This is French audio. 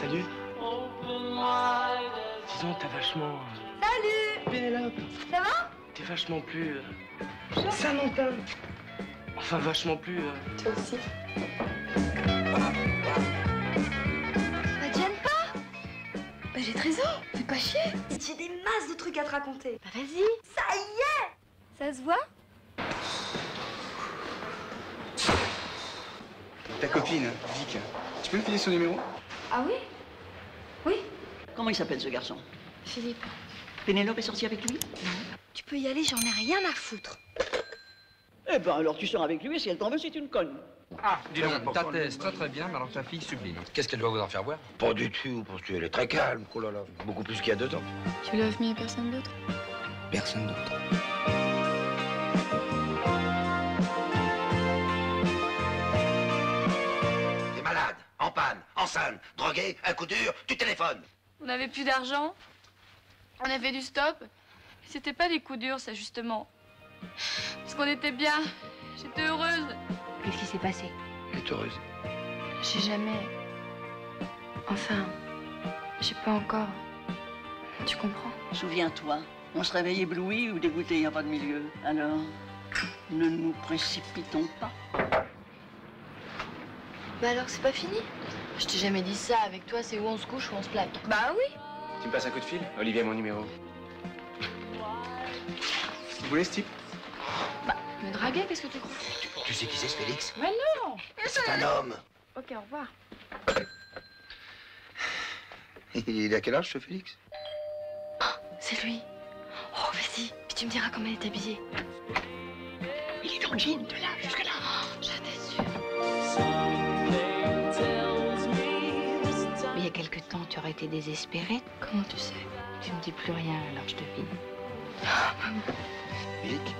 Salut. Disons, t'es vachement. Salut Pénélope, Ça va? T'es vachement plus. euh, Samantha. Enfin, vachement plus. euh, Toi aussi. Bah, te gêne pas Bah, j'ai 13 ans, fais pas chier J'ai des masses de trucs à te raconter. Bah, vas-y Ça y est Ça se voit? Ta copine, Vic, tu peux me filer son numéro? Ah oui? Oui Comment il s'appelle ce garçon? Philippe, Pénélope est sortie avec lui? Tu peux y aller, j'en ai rien à foutre. Eh ben alors tu sors avec lui et si elle t'en veut, c'est une conne. Ah, dis donc, Ta thèse, très très bien, mais alors ta fille sublime. Qu'est-ce qu'elle doit vous en faire voir? Pas du tout, parce qu'elle est très calme. Oh là là, beaucoup plus qu'il y a deux ans. Tu l'as mis à personne d'autre? Personne d'autre. En panne, enceinte, drogué, un coup dur, tu téléphones. On n'avait plus d'argent. On a fait du stop. C'était pas des coups durs, ça, justement. Parce qu'on était bien. J'étais heureuse. Qu'est-ce qui s'est passé? Elle est heureuse. J'ai jamais... Enfin, j'ai pas encore... Tu comprends? Souviens-toi, on se réveille ébloui ou dégoûté, il n'y a pas de milieu. Alors, ne nous précipitons pas. Bah alors c'est pas fini Je t'ai jamais dit ça, avec toi c'est où on se couche ou on se plaque. Bah oui Tu me passes un coup de fil Olivier a mon numéro. Vous voulez ce type? Bah, me draguer, qu'est-ce que tu crois? Tu, tu sais qui c'est ce Félix? Mais non C'est un homme. Ok, au revoir. Il a quel âge ce Félix? C'est lui. Oh, vas-y, puis tu me diras comment il est habillé. Il est dans le jean, de là jusque été désespérée. Comment tu sais? Tu me dis plus rien, alors je devine. Vic,